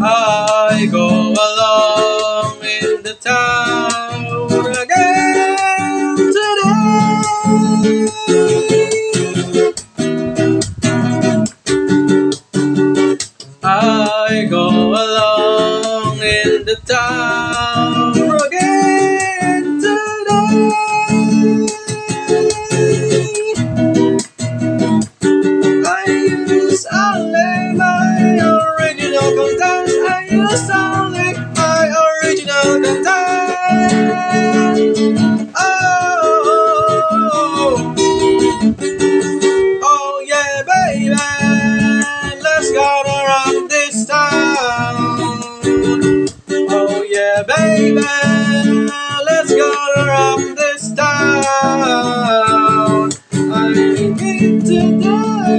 I go along in the town again today. I go along in the town I use only my original content. Oh, oh yeah, baby, let's go to rock this town. Oh yeah, baby, let's go to rock this town. I need to do it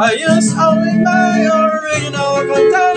I use only my original contents.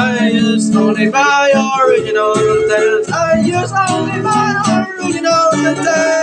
I use only my original content. I use only my original content.